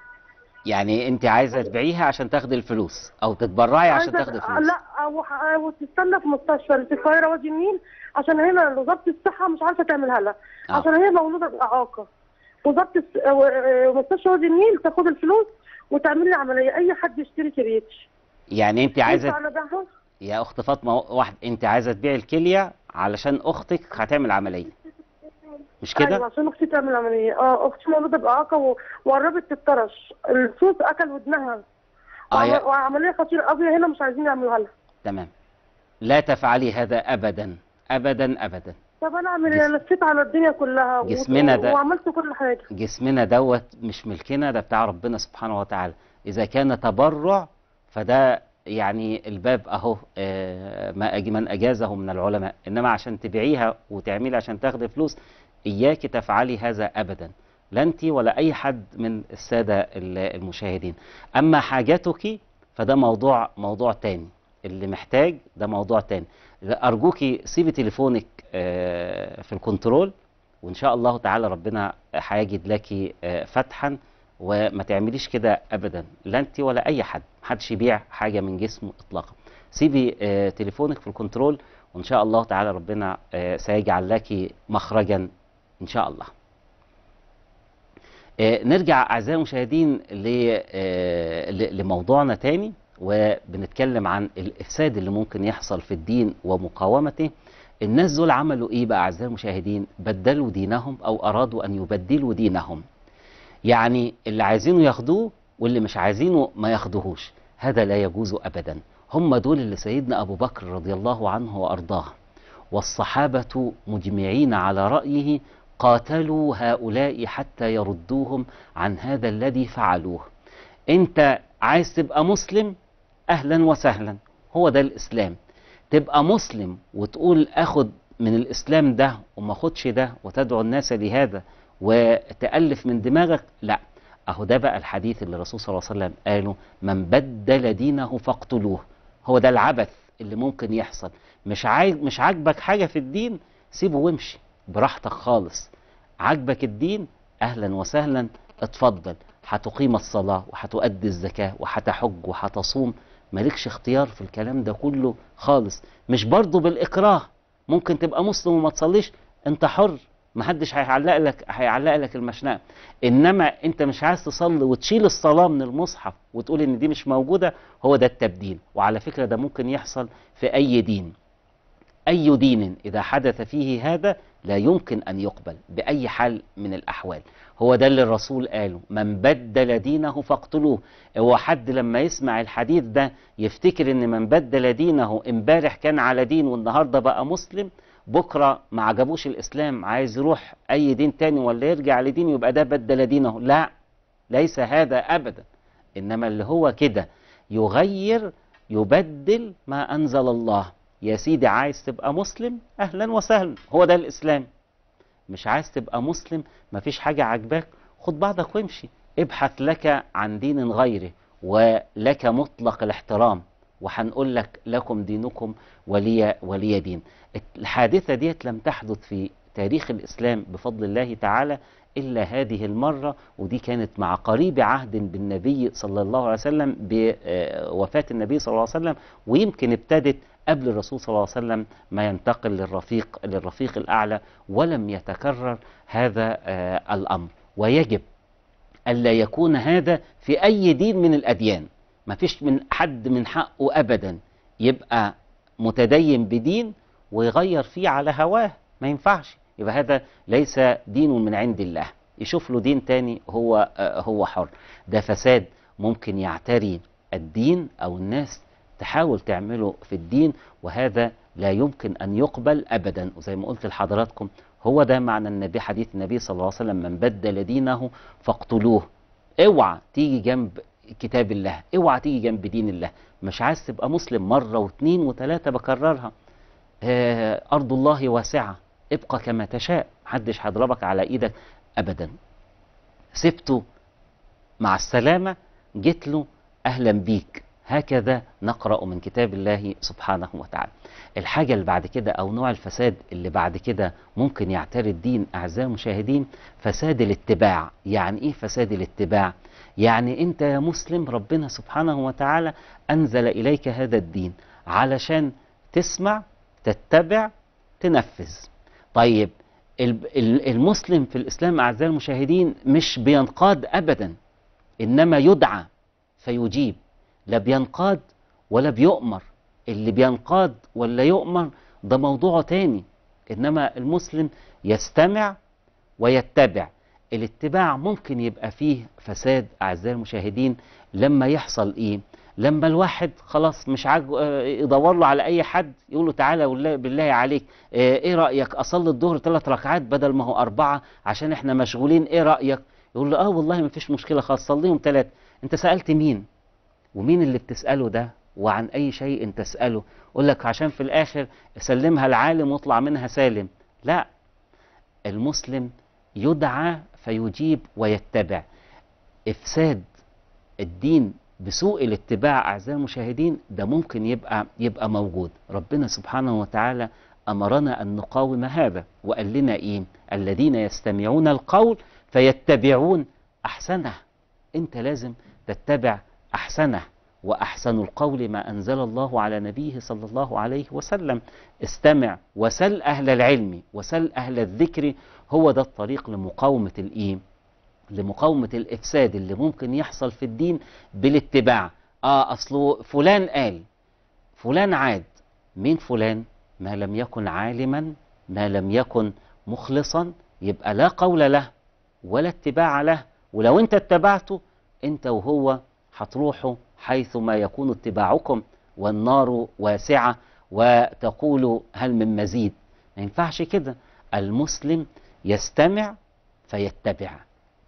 يعني انت عايزة تبيعيها عشان تاخدي الفلوس أو تتبرعي عشان تاخدي الفلوس لا أو أو تستنى في مستشفى اللي في القاهرة وادي النيل عشان هنا وزارة الصحة مش عارفة تعملها لها. آه. عشان هي مولودة باعاقه وزارة آه، مستشفى وادي النيل تاخد الفلوس وتعمل لي عملية. أي حد يشتري كليتي. يعني انت عايزة يا اخت فاطمة واحد انت عايزة تبيعي الكلية علشان أختك هتعمل عملية. مش أيوه كده عشان أختي تعمل عملية. آه أختي مولوده باعاقه وقربت تتطرش. الصوت أكل ودنها. آه وعملية خطيرة. قوي هنا مش عايزين يعملوها لها. تمام. لا تفعلي هذا ابدا. ابدا ابدا. طب أنا أعمل إيه لفيت على الدنيا كلها جسمنا ده- وعملت كل حاجة. جسمنا دوت مش ملكنا ده بتاع ربنا سبحانه وتعالى. إذا كان تبرع فده يعني الباب أهو آه، ما من أجازه من العلماء. إنما عشان تبيعيها وتعملي عشان تاخدي فلوس إياك تفعلي هذا ابدا لا أنت ولا أي حد من السادة ال- المشاهدين. أما حاجتك فده موضوع موضوع تاني. اللي محتاج ده موضوع تاني. ارجوكي سيبي تليفونك آه، في الكنترول وإن شاء الله تعالى ربنا هيجد لك آه، فتحا وما تعمليش كده ابدا. لا أنت ولا أي حد محدش يبيع حاجة من جسمه اطلاقا. سيبي آه، تليفونك في الكنترول وإن شاء الله تعالى ربنا سيجعل لك مخرجا إن شاء الله. آه، نرجع أعزائي المشاهدين آه، لموضوعنا تاني وبنتكلم عن الإفساد اللي ممكن يحصل في الدين ومقاومته. الناس دول عملوا إيه بقى أعزائي المشاهدين؟ بدلوا دينهم أو أرادوا أن يبدلوا دينهم. يعني اللي عايزينه ياخدوه واللي مش عايزينه ما ياخدوهوش. هذا لا يجوز ابدا. هم دول اللي سيدنا أبو بكر رضي الله عنه وأرضاه. والصحابة مجمعين على رأيه قاتلوا هؤلاء حتى يردوهم عن هذا الذي فعلوه. انت عايز تبقى مسلم؟ أهلا وسهلا. هو ده الإسلام. تبقى مسلم وتقول آخد من الإسلام ده وما اخدش ده وتدعو الناس لهذا وتألف من دماغك؟ لا. أهو ده بقى الحديث اللي الرسول صلى الله عليه وسلم قاله من بدل دينه فاقتلوه. هو ده العبث اللي ممكن يحصل. مش مش عاجبك حاجة في الدين؟ سيبه وامشي. براحتك خالص. عاجبك الدين أهلا وسهلا اتفضل. هتقيم الصلاة وهتؤدي الزكاة وهتحج وهتصوم. مالكش اختيار في الكلام ده كله خالص. مش برضه بالإكراه. ممكن تبقى مسلم وما تصليش أنت حر. محدش هيعلق لك هيعلق لك المشنقة. إنما أنت مش عايز تصلي وتشيل الصلاة من المصحف وتقول إن دي مش موجودة هو ده التبديل. وعلى فكرة ده ممكن يحصل في أي دين. أي دين إذا حدث فيه هذا لا يمكن أن يقبل بأي حال من الأحوال. هو ده اللي الرسول قاله من بدل دينه فاقتلوه. هو حد لما يسمع الحديث ده يفتكر إن من بدل دينه امبارح كان على دين والنهاردة بقى مسلم بكرة ما عجبوش الإسلام عايز يروح أي دين تاني ولا يرجع لدين يبقى ده بدل دينه. لا ليس هذا ابدا. إنما اللي هو كده يغير يبدل ما أنزل الله. يا سيدي عايز تبقى مسلم؟ أهلا وسهلا. هو ده الإسلام. مش عايز تبقى مسلم مفيش حاجة عاجباك؟ خد بعضك وامشي. ابحث لك عن دين غيره ولك مطلق الاحترام وهنقول لك لكم دينكم ولي ولي دين. الحادثة ديت لم تحدث في تاريخ الإسلام بفضل الله تعالى إلا هذه المرة ودي كانت مع قريب عهد بالنبي صلى الله عليه وسلم بوفاة النبي صلى الله عليه وسلم ويمكن ابتدت قبل الرسول صلى الله عليه وسلم ما ينتقل للرفيق للرفيق الأعلى ولم يتكرر هذا آه، الأمر. ويجب ألا يكون هذا في أي دين من الأديان. ما فيش من حد من حقه أبدا يبقى متدين بدين ويغير فيه على هواه. ما ينفعش. يبقى هذا ليس دين من عند الله. يشوف له دين تاني هو آه، هو حر. ده فساد ممكن يعتري الدين أو الناس تحاول تعمله في الدين وهذا لا يمكن أن يقبل أبدا. وزي ما قلت لحضراتكم هو ده معنى النبي حديث النبي صلى الله عليه وسلم من بدل دينه فاقتلوه. اوعى تيجي جنب كتاب الله اوعى تيجي جنب دين الله. مش عايز تبقى مسلم مرة واثنين وثلاثة بكررها. آه، أرض الله واسعة. ابقى كما تشاء. محدش هيضربك على إيدك ابدا. سبته مع السلامة جيت له أهلا بيك. هكذا نقرأ من كتاب الله سبحانه وتعالى. الحاجة اللي بعد كده أو نوع الفساد اللي بعد كده ممكن يعتري الدين أعزائي المشاهدين فساد الاتباع. يعني إيه فساد الاتباع؟ يعني أنت يا مسلم ربنا سبحانه وتعالى أنزل إليك هذا الدين علشان تسمع تتبع تنفذ. طيب ال- ال- المسلم في الإسلام أعزائي المشاهدين مش بينقاد أبدا إنما يدعى فيجيب. لا بينقاد ولا بيؤمر. اللي بينقاد ولا يؤمر ده موضوع تاني إنما المسلم يستمع ويتبع. الاتباع ممكن يبقى فيه فساد أعزائي المشاهدين لما يحصل إيه؟ لما الواحد خلاص مش عاجبه يدور له على أي حد يقول له تعالى بالله عليك آه، إيه رأيك؟ أصلي الظهر ثلاث ركعات بدل ما هو أربعة عشان إحنا مشغولين إيه رأيك؟ يقول له آه والله ما فيش مشكلة خالص صليهم ثلاث أنت سألت مين؟ ومين اللي بتسأله ده؟ وعن أي شيء تسأله. يقول لك عشان في الآخر سلمها العالم واطلع منها سالم. لا المسلم يدعى فيجيب ويتبع. إفساد الدين بسوء الاتباع أعزائي المشاهدين ده ممكن يبقى يبقى موجود. ربنا سبحانه وتعالى أمرنا أن نقاوم هذا وقال لنا إيه؟ الذين يستمعون القول فيتبعون أحسنه. أنت لازم تتبع أحسنه وأحسن القول ما أنزل الله على نبيه صلى الله عليه وسلم. استمع وسل أهل العلم وسل أهل الذكر. هو ده الطريق لمقاومة الايه لمقاومة الإفساد اللي ممكن يحصل في الدين بالاتباع. آه أصله فلان قال فلان عاد. مين فلان؟ ما لم يكن عالما ما لم يكن مخلصا يبقى لا قول له ولا اتباع له. ولو أنت اتبعته أنت وهو هتروحوا حيث ما يكون اتباعكم والنار واسعة وتقول هل من مزيد. ما ينفعش كده. المسلم يستمع فيتبع.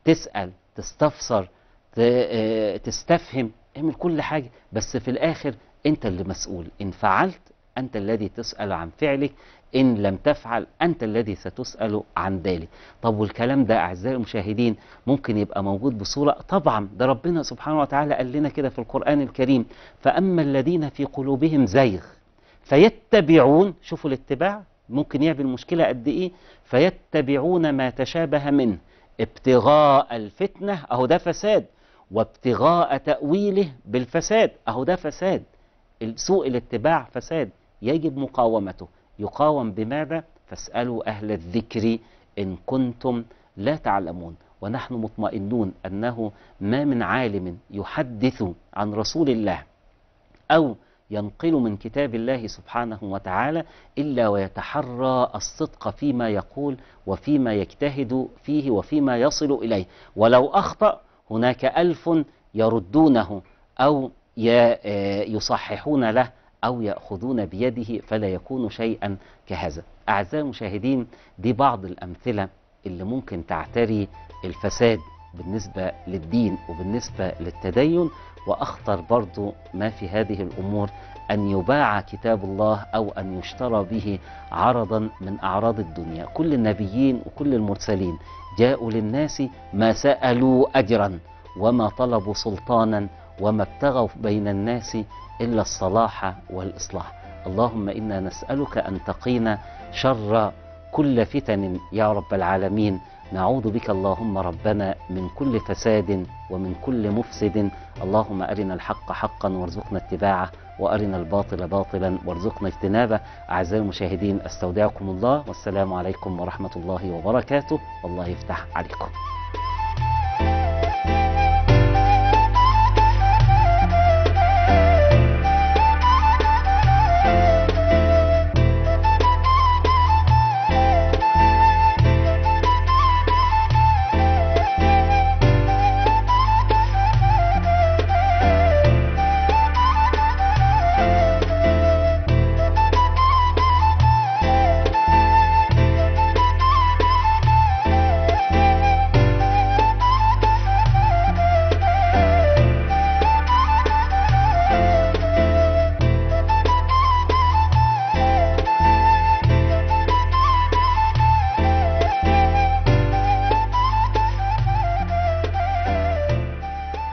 تسأل تستفسر آه، تستفهم اعمل كل حاجة. بس في الآخر أنت اللي مسؤول. إن فعلت أنت الذي تسأل عن فعلك. إن لم تفعل أنت الذي ستسأل عن ذلك. طب والكلام ده أعزائي المشاهدين ممكن يبقى موجود بصورة؟ طبعا ده ربنا سبحانه وتعالى قال لنا كده في القرآن الكريم. فأما الذين في قلوبهم زيغ فيتبعون شوفوا الاتباع ممكن يعمل مشكلة قد إيه؟ فيتبعون ما تشابه منه. ابتغاء الفتنة أهو ده فساد. وابتغاء تأويله بالفساد أهو ده فساد. سوء الاتباع فساد يجب مقاومته. يقاوم بماذا؟ فاسألوا أهل الذكر إن كنتم لا تعلمون. ونحن مطمئنون أنه ما من عالم يحدث عن رسول الله أو ينقل من كتاب الله سبحانه وتعالى إلا ويتحرى الصدق فيما يقول وفيما يجتهد فيه وفيما يصل إليه. ولو أخطأ هناك ألف يردونه أو آه يصححون له أو يأخذون بيده فلا يكون شيئا كهذا. أعزائي المشاهدين دي بعض الأمثلة اللي ممكن تعتري الفساد بالنسبة للدين وبالنسبة للتدين وأخطر برضو ما في هذه الأمور أن يباع كتاب الله أو أن يشترى به عرضا من أعراض الدنيا. كل النبيين وكل المرسلين جاءوا للناس ما سألوا أجرا وما طلبوا سلطانا وما ابتغوا بين الناس إلا الصلاح والإصلاح. اللهم إنا نسألك أن تقينا شر كل فتن يا رب العالمين. نعوذ بك اللهم ربنا من كل فساد ومن كل مفسد. اللهم أرنا الحق حقا وارزقنا اتباعه وأرنا الباطل باطلا وارزقنا اجتنابه. أعزائي المشاهدين أستودعكم الله والسلام عليكم ورحمة الله وبركاته. والله يفتح عليكم.